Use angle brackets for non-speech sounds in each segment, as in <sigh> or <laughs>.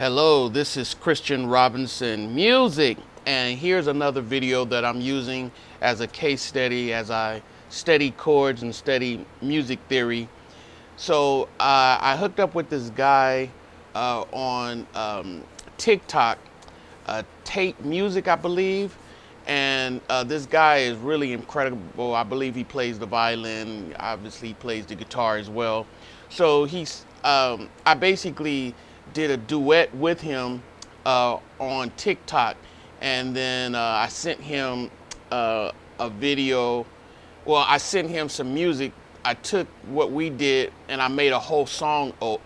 Hello, this is Christian Robinson Music, and here's another video that I'm using as a case study as I study chords and study music theory. So uh, I hooked up with this guy uh, on um, TikTok, uh, Tate Music, I believe, and uh, this guy is really incredible. I believe he plays the violin, obviously he plays the guitar as well. So he's, um, I basically did a duet with him uh, on TikTok, and then uh, I sent him uh, a video. Well, I sent him some music. I took what we did and I made a whole song, oh,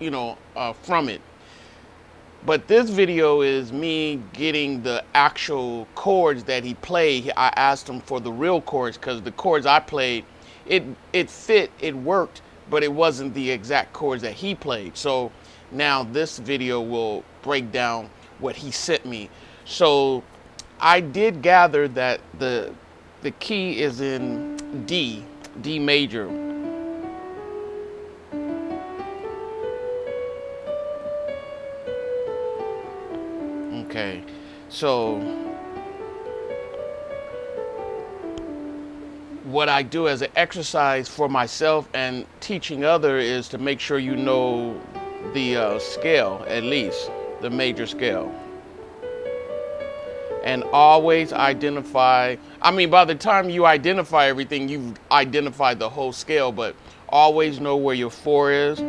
you know, uh, from it. But this video is me getting the actual chords that he played. I asked him for the real chords because the chords I played, it it fit, it worked, but it wasn't the exact chords that he played. So now this video will break down what he sent me. So I did gather that the the key is in D, D major. Okay, so what I do as an exercise for myself and teaching other is to make sure you know the uh, scale, at least, the major scale. And always identify, I mean, by the time you identify everything, you've identified the whole scale, but always know where your four is,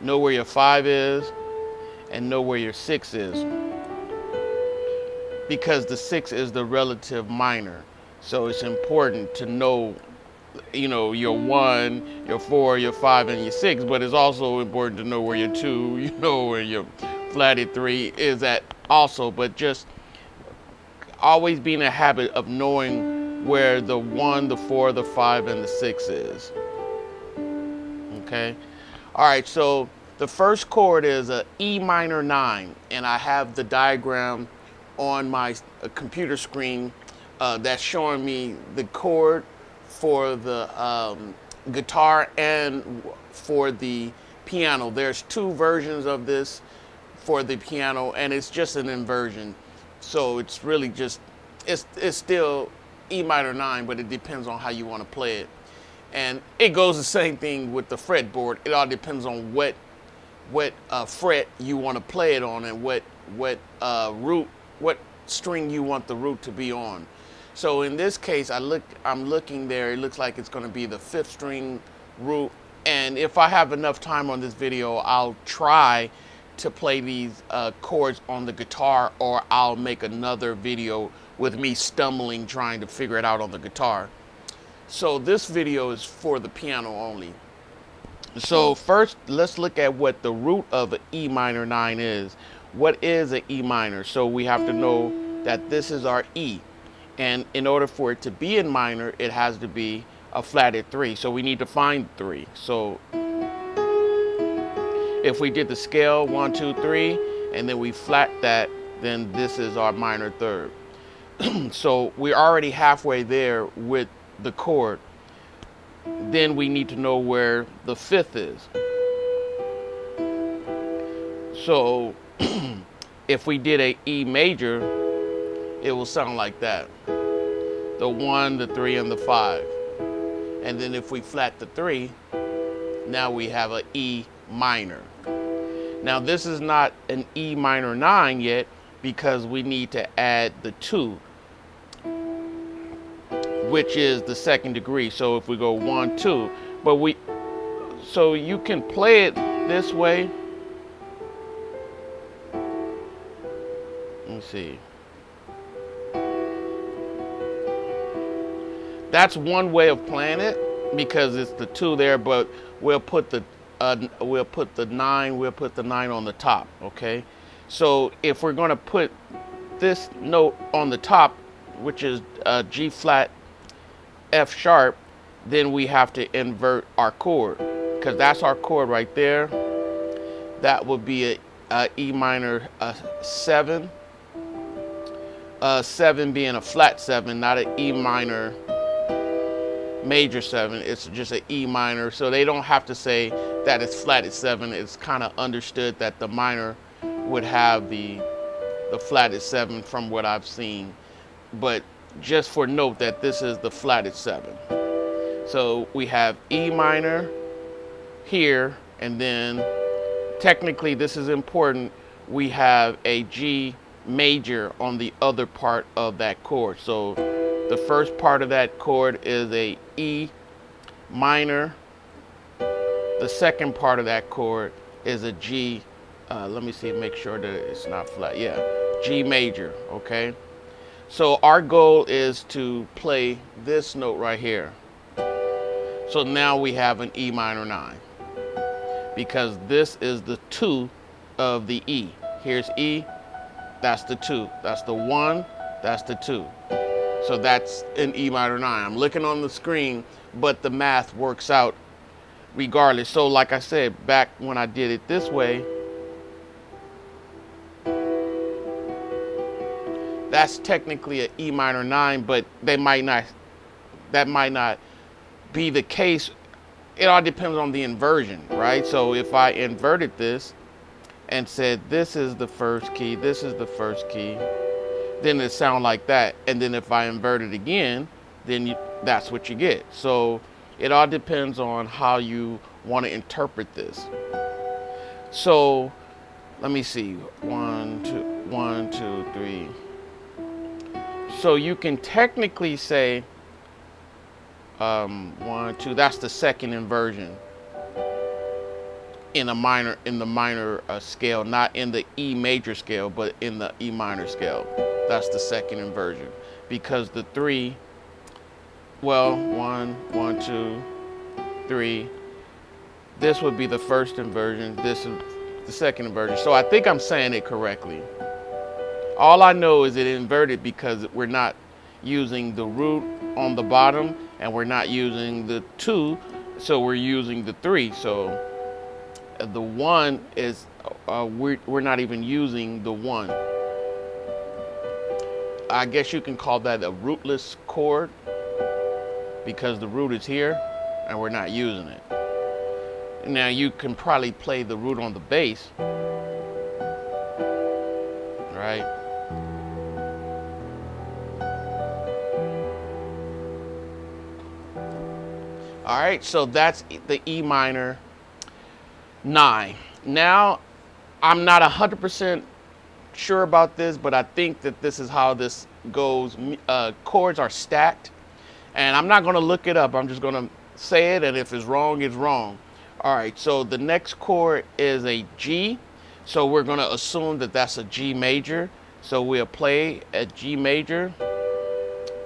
know where your five is, and know where your six is. Because the six is the relative minor. So it's important to know you know, your one, your four, your five, and your six, but it's also important to know where your two, <laughs> you know, where your flatted three is at also, but just always being a habit of knowing where the one, the four, the five, and the six is. Okay? All right, so the first chord is a E minor nine, and I have the diagram on my uh, computer screen uh, that's showing me the chord for the um, guitar and for the piano. There's two versions of this for the piano and it's just an inversion. So it's really just, it's, it's still E minor 9, but it depends on how you want to play it. And it goes the same thing with the fretboard. It all depends on what what uh, fret you want to play it on and what what uh, root, what string you want the root to be on. So in this case, I look, I'm looking there, it looks like it's gonna be the fifth string root. And if I have enough time on this video, I'll try to play these uh, chords on the guitar or I'll make another video with me stumbling trying to figure it out on the guitar. So this video is for the piano only. So first, let's look at what the root of an E minor 9 is. What is an E minor? So we have to know that this is our E. And in order for it to be in minor, it has to be a flatted three. So we need to find three. So if we did the scale one, two, three, and then we flat that, then this is our minor third. <clears throat> so we're already halfway there with the chord. Then we need to know where the fifth is. So <clears throat> if we did a E major, it will sound like that. The one, the three, and the five. And then if we flat the three, now we have an E minor. Now this is not an E minor nine yet because we need to add the two, which is the second degree. So if we go one, two, but we, so you can play it this way. Let me see. That's one way of playing it because it's the two there, but we'll put the uh, we'll put the nine, we'll put the nine on the top, okay? So if we're gonna put this note on the top, which is uh, G flat, F sharp, then we have to invert our chord because that's our chord right there. That would be a, a E minor a seven, a seven being a flat seven, not an E minor major seven. It's just an E minor. So they don't have to say that it's flatted seven. It's kind of understood that the minor would have the the flatted seven from what I've seen. But just for note that this is the flatted seven. So we have E minor here, and then technically this is important. We have a G major on the other part of that chord. So the first part of that chord is a E minor. The second part of that chord is a G. Uh, let me see, make sure that it's not flat. Yeah, G major, okay? So our goal is to play this note right here. So now we have an E minor 9 because this is the 2 of the E. Here's E, that's the 2. That's the 1, that's the 2. So that's an E minor 9. I'm looking on the screen, but the math works out regardless. So like I said, back when I did it this way, that's technically an E minor 9, but they might not, that might not be the case. It all depends on the inversion, right? So if I inverted this and said, this is the first key, this is the first key, then it sound like that. And then if I invert it again, then you, that's what you get. So it all depends on how you want to interpret this. So let me see, one, two, one, two, three. So you can technically say um, one, two, that's the second inversion in a minor in the minor uh, scale, not in the E major scale, but in the E minor scale. That's the second inversion because the three, well, one, one, two, three. This would be the first inversion. This is the second inversion. So I think I'm saying it correctly. All I know is it inverted because we're not using the root on the bottom and we're not using the two, so we're using the three. So the one is uh, we're, we're not even using the one. I guess you can call that a rootless chord because the root is here and we're not using it. Now you can probably play the root on the bass, right? All right, so that's the E minor 9. Now, I'm not 100% sure about this, but I think that this is how this goes. Uh, chords are stacked, and I'm not going to look it up. I'm just going to say it, and if it's wrong, it's wrong. All right, so the next chord is a G, so we're going to assume that that's a G major. So we'll play a G major,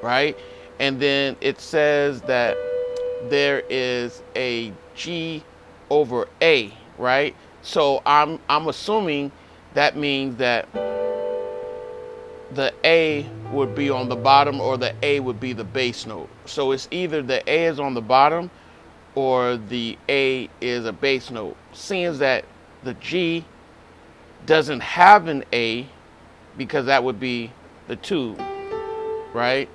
right? And then it says that there is a G over A, right? So I'm I'm assuming that means that the A would be on the bottom or the A would be the bass note. So it's either the A is on the bottom or the A is a bass note. Seeing that the G doesn't have an A because that would be the two, right?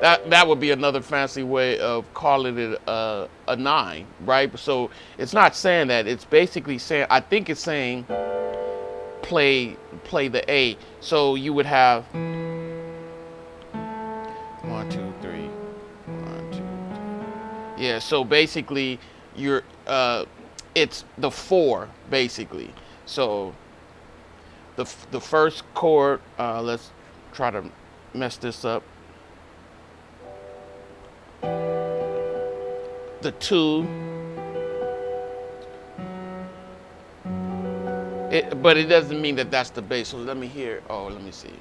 That that would be another fancy way of calling it a, a nine, right? So it's not saying that. It's basically saying I think it's saying play play the A. So you would have one, two, three, one, two. Yeah. So basically, you're uh, it's the four basically. So the the first chord. Uh, let's try to mess this up. the two. It, but it doesn't mean that that's the bass. So let me hear. Oh, let me see.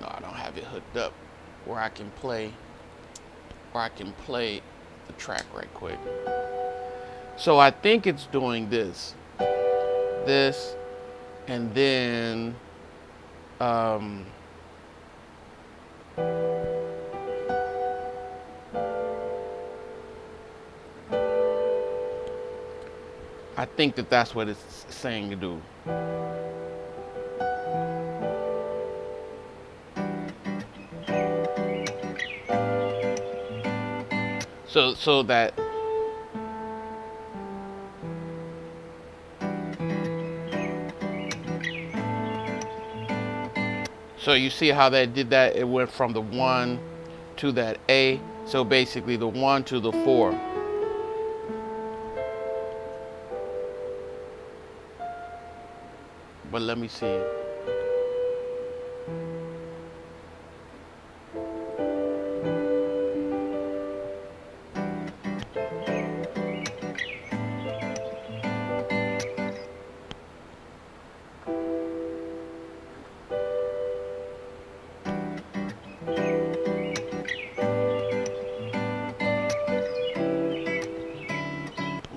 No, I don't have it hooked up where I can play, where I can play the track right quick. So I think it's doing this, this, and then. Um, I think that that's what it's saying to do. So so that So you see how that did that? It went from the one to that A. So basically the one to the four. But let me see.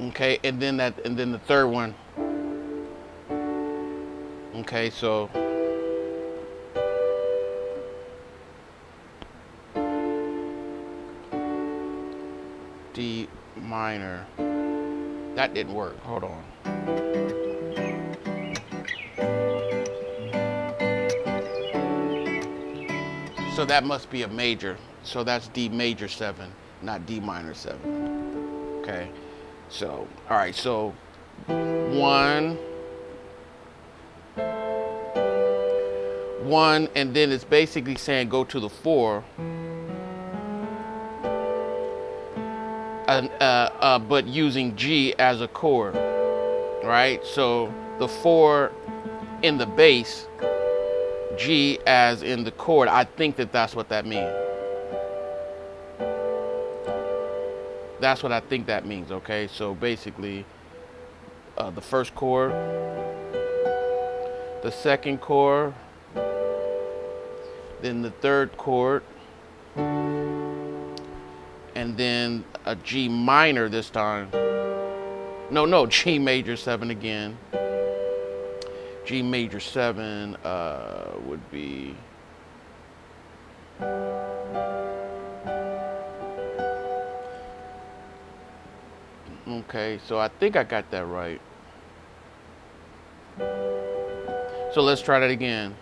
Okay, and then that, and then the third one. Okay, so. D minor. That didn't work. Hold on. So that must be a major. So that's D major 7, not D minor 7. Okay. So, all right, so one, one, and then it's basically saying go to the four. And, uh, uh, but using G as a chord, right? So the four in the bass, G as in the chord. I think that that's what that means. that's what I think that means, okay? So basically, uh, the first chord, the second chord, then the third chord, and then a G minor this time. No, no, G major 7 again. G major 7 uh, would be... Okay, so I think I got that right. So let's try that again.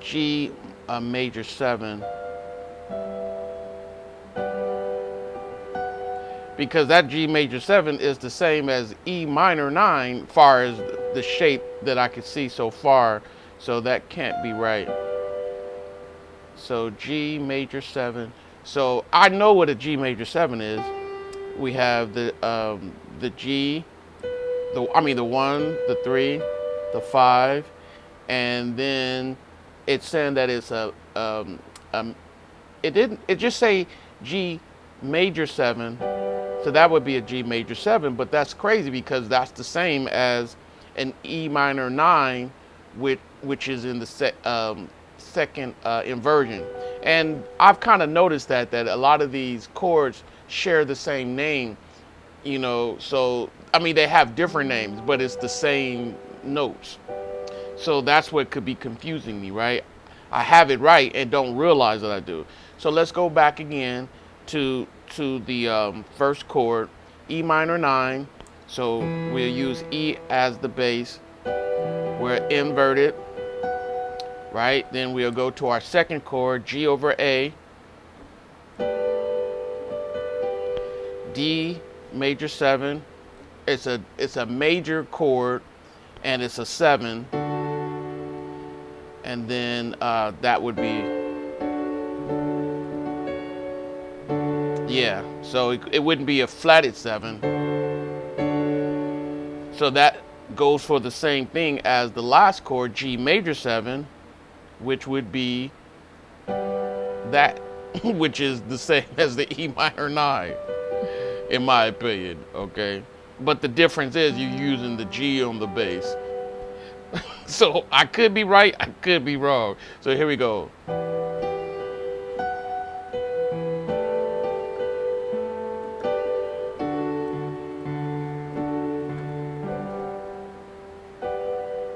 G uh, major 7 because that G major 7 is the same as E minor 9 far as the shape that I could see so far. So that can't be right. So G major 7. So I know what a G major 7 is. We have the um, the G, the I mean the 1, the 3, the 5, and then it's saying that it's a um, um, it didn't it just say G major 7 so that would be a G major 7, but that's crazy because that's the same as an E minor 9, which, which is in the se um, second uh, inversion. And I've kind of noticed that, that a lot of these chords share the same name, you know, so, I mean, they have different names, but it's the same notes. So that's what could be confusing me, right? I have it right and don't realize that I do. So let's go back again to to the um, first chord, E minor 9. So we'll use E as the bass. We're inverted, right? Then we'll go to our second chord, G over A. D major 7. It's a it's a major chord and it's a 7. And then uh, that would be Yeah, so it, it wouldn't be a flatted seven. So that goes for the same thing as the last chord, G major seven, which would be that, <laughs> which is the same as the E minor nine, in my opinion, okay? But the difference is you're using the G on the bass. <laughs> so I could be right, I could be wrong. So here we go.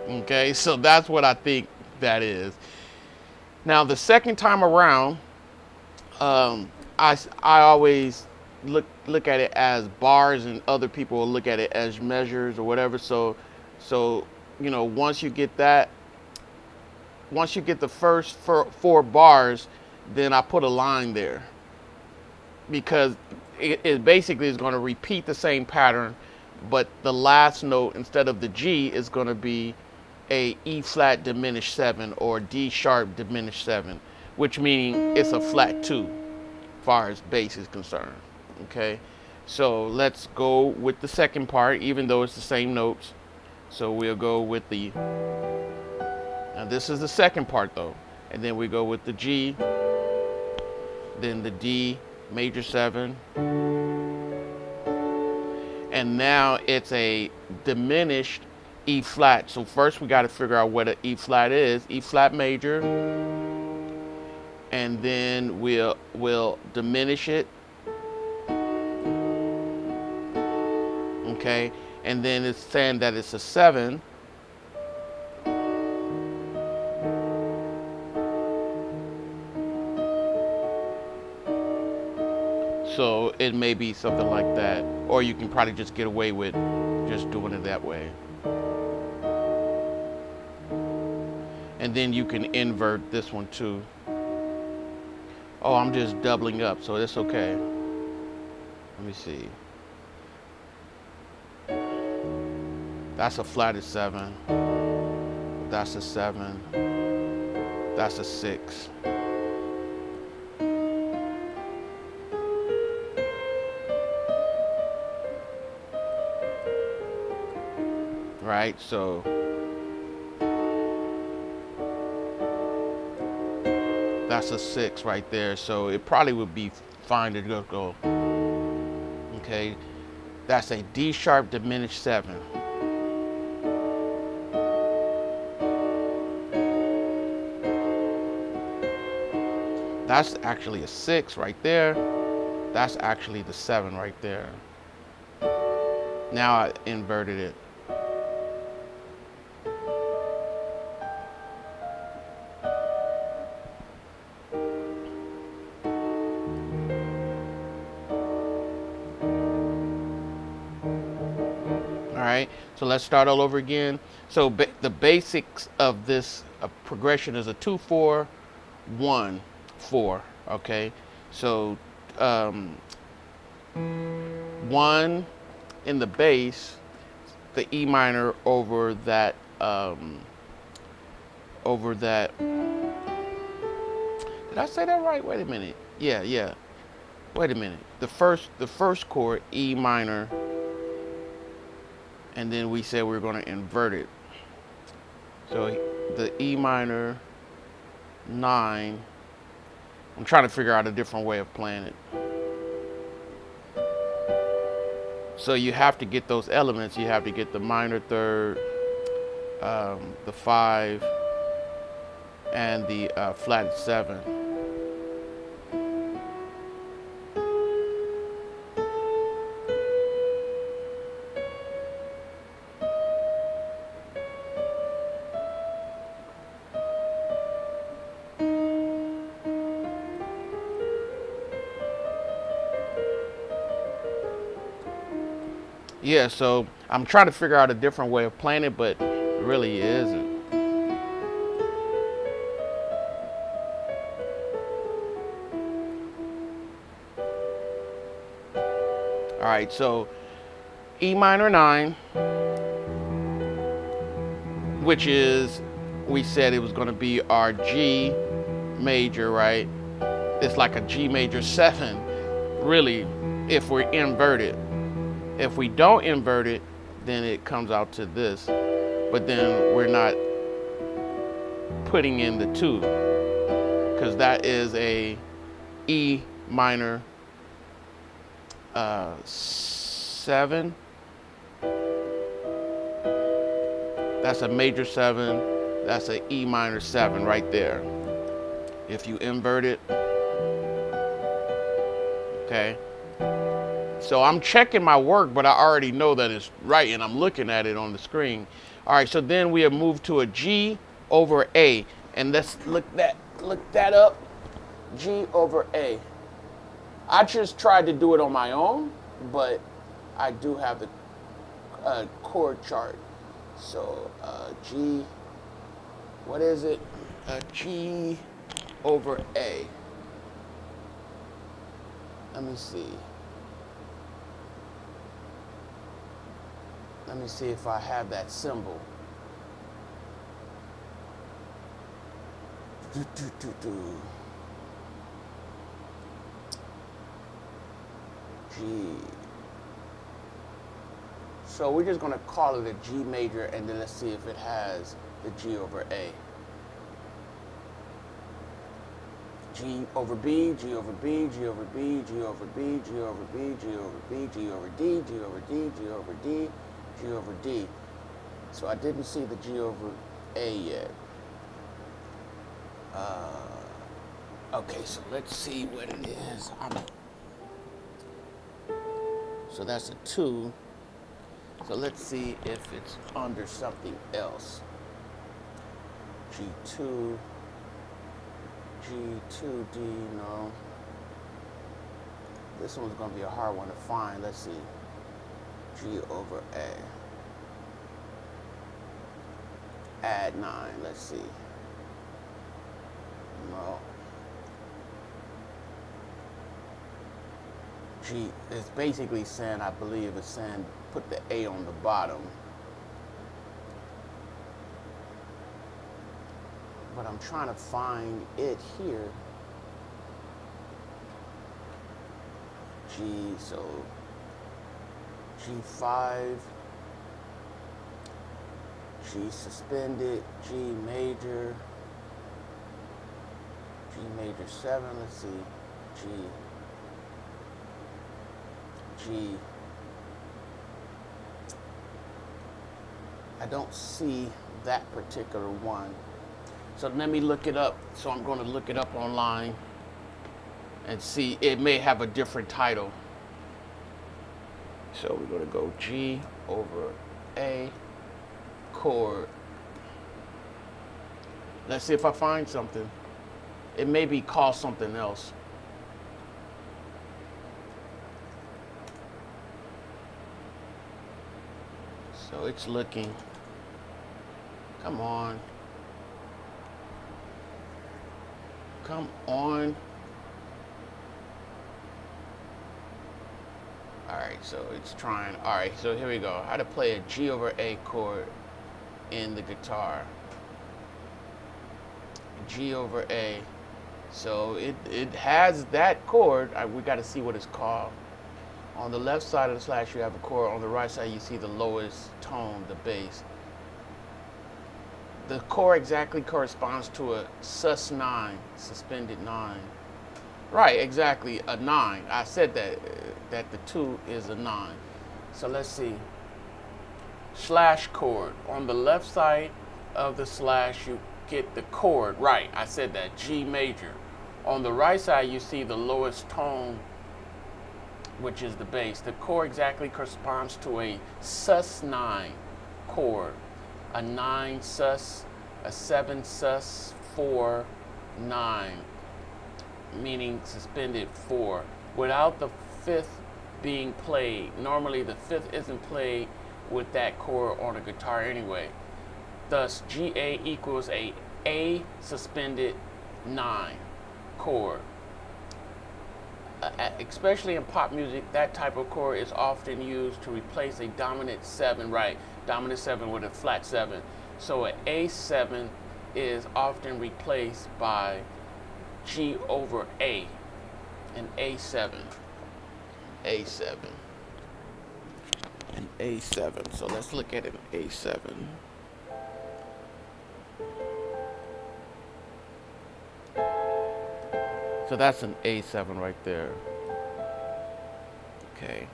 Okay, so that's what I think that is. Now, the second time around, um, I, I always look look at it as bars and other people will look at it as measures or whatever. So so you know once you get that once you get the first four, four bars, then I put a line there because it, it basically is going to repeat the same pattern, but the last note instead of the G is going to be a E flat diminished seven or D sharp diminished seven, which meaning it's a flat two, far as bass is concerned. Okay, so let's go with the second part, even though it's the same notes. So we'll go with the, now this is the second part though, and then we go with the G, then the D major seven, and now it's a diminished E flat. So first we got to figure out what an E flat is. E flat major. And then we'll we'll diminish it. Okay? And then it's saying that it's a 7. So it may be something like that. Or you can probably just get away with just doing it that way. And then you can invert this one too. Oh, I'm just doubling up, so it's okay. Let me see. That's a flat at seven. That's a seven. That's a six. Right, so that's a six right there. So it probably would be fine to go. Okay, that's a D sharp diminished seven. That's actually a six right there. That's actually the seven right there. Now I inverted it. right? So let's start all over again. So ba the basics of this uh, progression is a two, four, one, four, okay? So um, one in the bass, the E minor over that, um, over that, did I say that right? Wait a minute. Yeah, yeah. Wait a minute. The first, the first chord, E minor, and then we said we are going to invert it. So the E minor 9, I'm trying to figure out a different way of playing it. So you have to get those elements. You have to get the minor third, um, the 5, and the uh, flat 7. Yeah, so I'm trying to figure out a different way of playing it, but it really isn't. All right, so E minor 9, which is, we said it was going to be our G major, right? It's like a G major 7, really, if we're inverted. If we don't invert it, then it comes out to this. But then we're not putting in the two because that is a E minor uh, seven. That's a major seven. That's a E minor seven right there. If you invert it, okay. So I'm checking my work, but I already know that it's right and I'm looking at it on the screen. All right, so then we have moved to a G over A. And let's look that look that up. G over A. I just tried to do it on my own, but I do have the uh, chord chart. So uh, G, what is it? Uh, G over A. Let me see. Let me see if I have that symbol. Do, do, do, do. G. So we're just going to call it a G major and then let's see if it has the G over A. G over B, G over B, G over B, G over B, G over B, G over B, G over D, G over D, G over D, G over D. So I didn't see the G over A yet. Uh, okay, so let's see what it is. So that's a 2. So let's see if it's under something else. G2, G2D, no. This one's going to be a hard one to find. Let's see. G over A. Add 9, let's see. No. G is basically saying, I believe it's saying, put the A on the bottom. But I'm trying to find it here. G, so G5, G suspended, G major, G major 7, let's see, G, G, I don't see that particular one. So let me look it up. So I'm going to look it up online and see. It may have a different title. So we're going to go G over A chord. Let's see if I find something. It may be called something else. So it's looking. Come on. Come on. All right, so it's trying. All right, so here we go. How to play a G over A chord in the guitar. G over A. So it, it has that chord. I, we got to see what it's called. On the left side of the slash, you have a chord. On the right side, you see the lowest tone, the bass. The chord exactly corresponds to a sus 9, suspended 9. Right, exactly, a 9. I said that, that the 2 is a 9. So let's see. Slash chord. On the left side of the slash, you get the chord. Right, I said that, G major. On the right side, you see the lowest tone, which is the bass. The chord exactly corresponds to a sus 9 chord. A 9 sus, a 7 sus, 4, 9, meaning suspended 4. Without the fifth being played, normally the fifth isn't played with that chord on a guitar anyway. Thus, GA equals a A suspended 9 chord. Uh, especially in pop music, that type of chord is often used to replace a dominant 7, right? Dominant 7 with a flat 7. So an A7 is often replaced by G over A, an A7. A7. An A7. So let's look at an A7. So that's an A7 right there. Okay.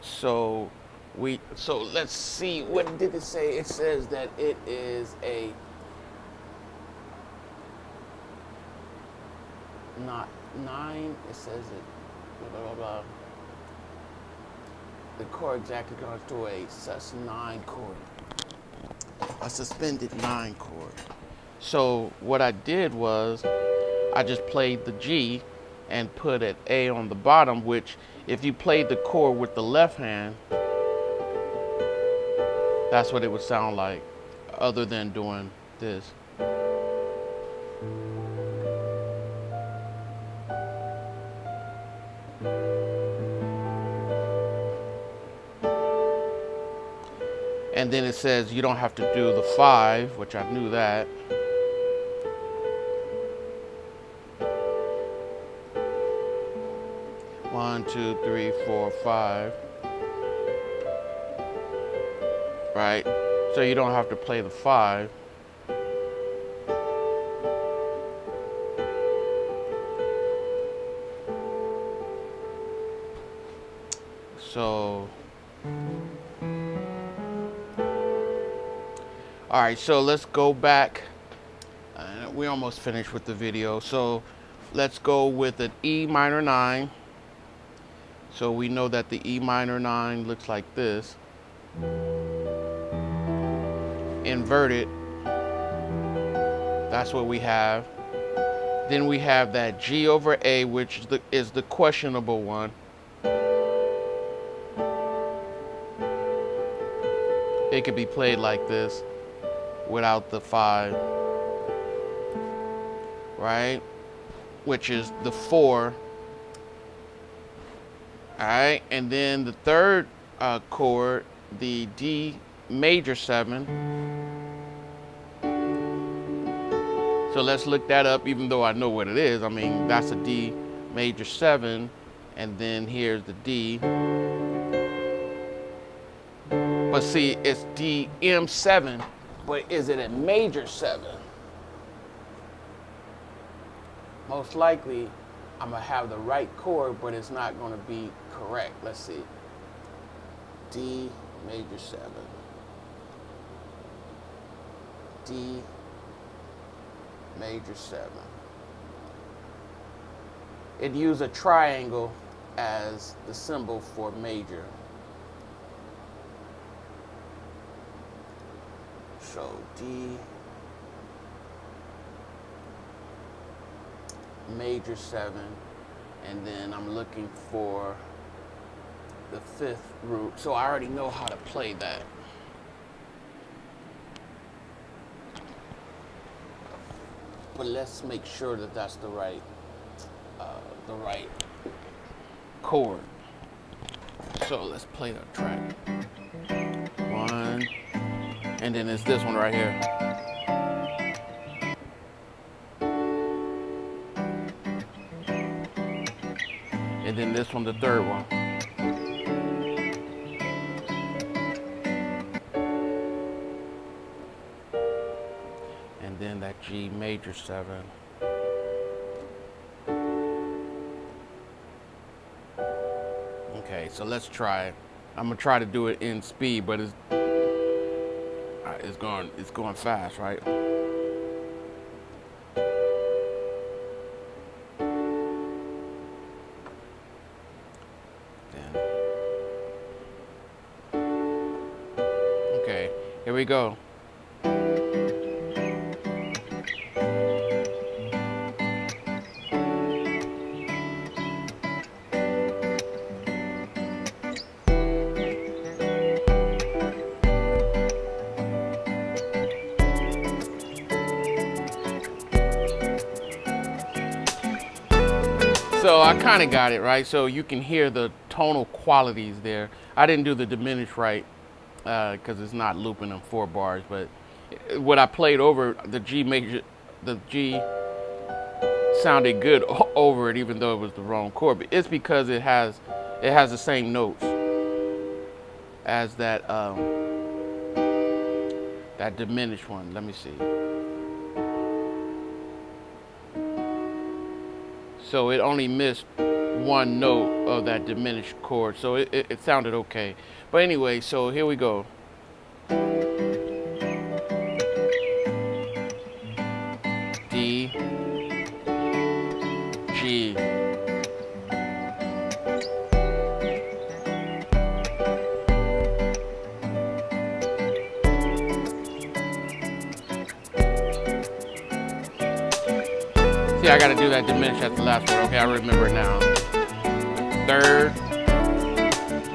So we so let's see what did it say? It says that it is a not nine. It says it blah blah blah. The chord exactly goes to a sus nine chord, a suspended nine chord. So what I did was I just played the G and put an A on the bottom, which if you played the chord with the left hand, that's what it would sound like, other than doing this. Then it says you don't have to do the five, which I knew that. One, two, three, four, five. Right? So you don't have to play the five. Right, so let's go back. Uh, we're almost finished with the video. So let's go with an E minor 9. So we know that the E minor 9 looks like this. Inverted. That's what we have. Then we have that G over A, which is the, is the questionable one. It could be played like this without the five, right? Which is the four. All right, and then the third uh, chord, the D major seven. So let's look that up, even though I know what it is. I mean, that's a D major seven, and then here's the D. But see, it's D M7 but is it a major seven? Most likely, I'm gonna have the right chord, but it's not gonna be correct. Let's see. D major seven. D major seven. It used a triangle as the symbol for major. So D major seven, and then I'm looking for the fifth root. So I already know how to play that. But let's make sure that that's the right, uh, the right chord. So let's play the track. And then it's this one right here. And then this one, the third one. And then that G major seven. Okay, so let's try it. I'm gonna try to do it in speed, but it's it's going it's going fast, right? Then. Okay, here we go. Kind of got it right. So you can hear the tonal qualities there. I didn't do the diminished right because uh, it's not looping in four bars. But what I played over the G major, the G sounded good over it, even though it was the wrong chord. But it's because it has it has the same notes as that um, that diminished one. Let me see. So it only missed one note of that diminished chord. So it, it, it sounded okay. But anyway, so here we go. Gotta do that diminished at the last one. Okay, I remember now. Third,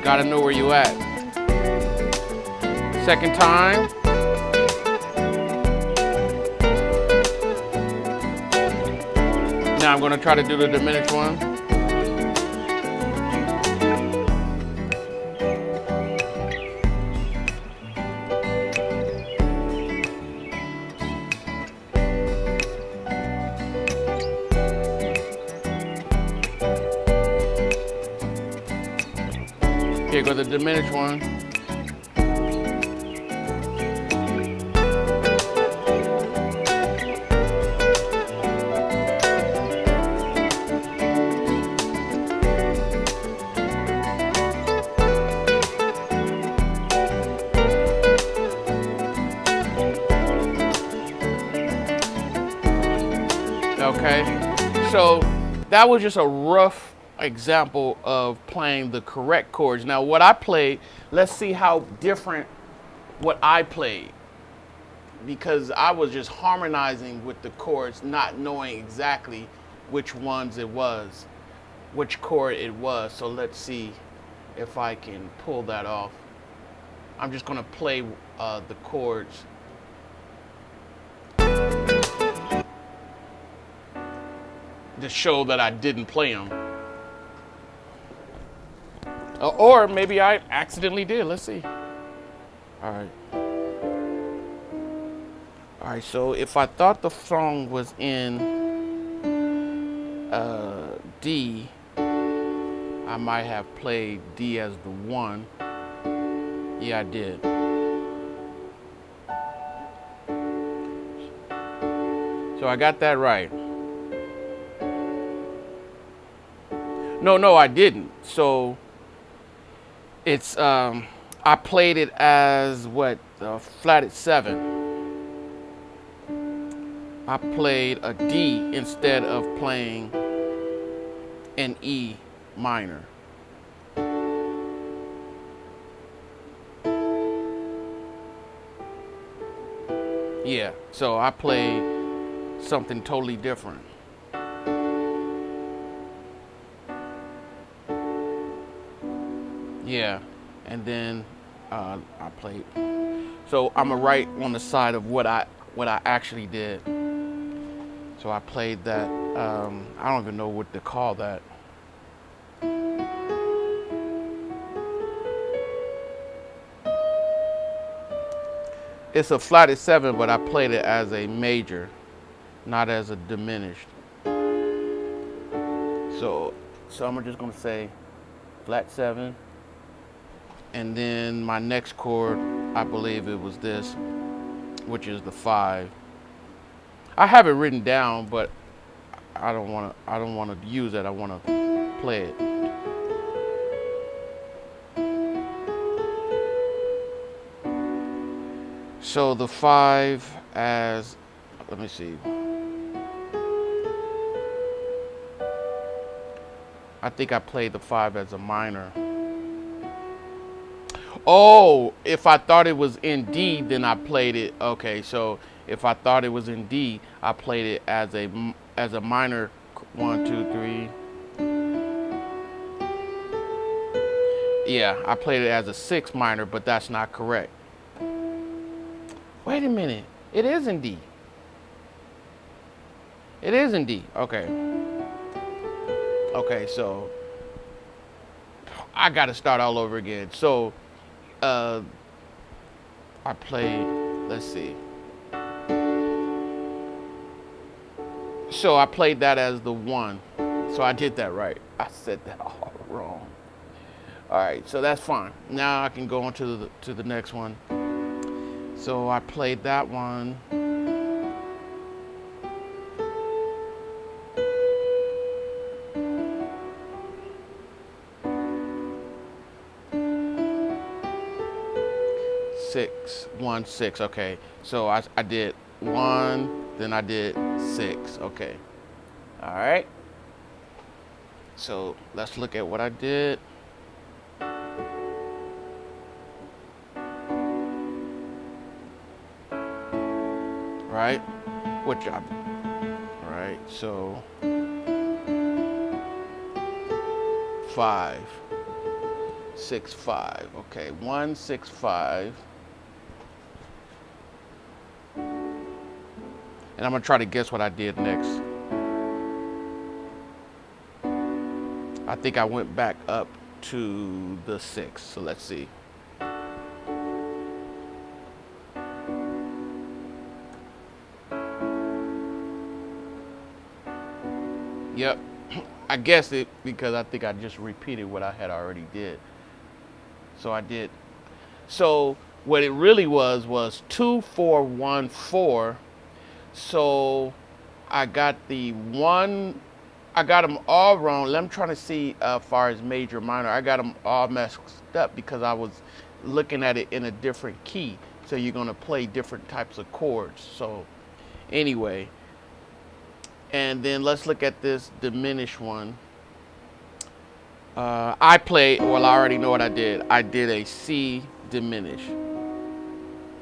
gotta know where you at. Second time. Now I'm gonna try to do the diminished one. Go one. Okay, so that was just a rough example of playing the correct chords. Now, what I played, let's see how different what I played because I was just harmonizing with the chords, not knowing exactly which ones it was, which chord it was. So let's see if I can pull that off. I'm just gonna play uh, the chords. To show that I didn't play them. Uh, or maybe I accidentally did. Let's see. All right. All right, so if I thought the song was in uh, D, I might have played D as the one. Yeah, I did. So I got that right. No, no, I didn't. So it's um, I played it as what uh, flatted seven. I played a D instead of playing an E minor. Yeah, so I played something totally different. Yeah, and then uh, I played. So I'm gonna write on the side of what I what I actually did. So I played that. Um, I don't even know what to call that. It's a flatted seven, but I played it as a major, not as a diminished. So, so I'm just gonna say flat seven. And then my next chord, I believe it was this, which is the five. I have it written down, but I don't want to. I don't want to use it. I want to play it. So the five as, let me see. I think I played the five as a minor. Oh, if I thought it was in D, then I played it. Okay, so if I thought it was in D, I played it as a as a minor. One, two, three. Yeah, I played it as a six minor, but that's not correct. Wait a minute. It is in D. It is in D. Okay. Okay, so I got to start all over again. So uh, I played, let's see. So I played that as the one. So I did that right. I said that all <laughs> wrong. All right, so that's fine. Now I can go on to the, to the next one. So I played that one. Six, one, six. Okay, so I, I did one, then I did six. Okay, all right. So let's look at what I did. Right? What job? Right, so five, six, five. Okay, one, six, five. And I'm gonna try to guess what I did next. I think I went back up to the six. So let's see. Yep. <clears throat> I guessed it because I think I just repeated what I had already did. So I did. So what it really was was two, four, one, four. So I got the one I got them all wrong. I'm trying to see uh, far as major, minor. I got them all messed up because I was looking at it in a different key. So you're going to play different types of chords. So anyway, and then let's look at this diminished one. Uh, I played, well, I already know what I did. I did a C diminished,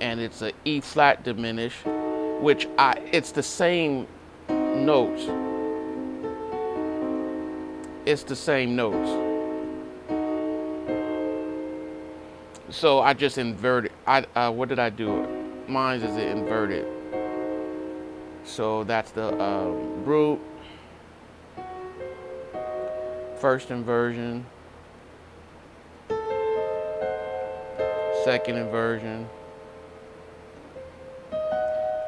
And it's a E flat diminish, which I, it's the same notes it's the same notes. So I just inverted. I uh, what did I do? Mine is it inverted. So that's the uh, root, first inversion, second inversion.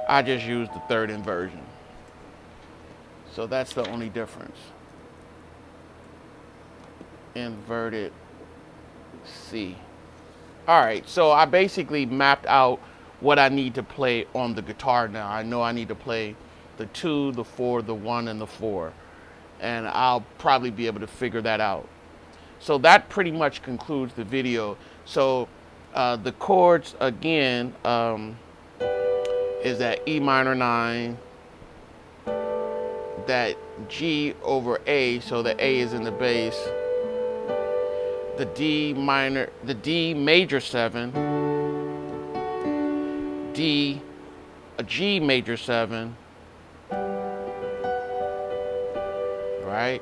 I just used the third inversion. So that's the only difference inverted C. All right, so I basically mapped out what I need to play on the guitar now. I know I need to play the two, the four, the one, and the four. And I'll probably be able to figure that out. So that pretty much concludes the video. So uh, the chords, again, um, is that E minor 9, that G over A, so the A is in the bass, the D minor, the D major seven, D, a G major seven, right?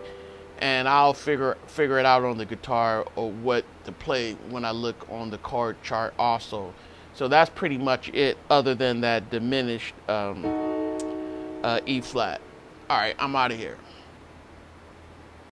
And I'll figure figure it out on the guitar or what to play when I look on the chord chart also. So that's pretty much it, other than that diminished um, uh, E flat. All right, I'm out of here.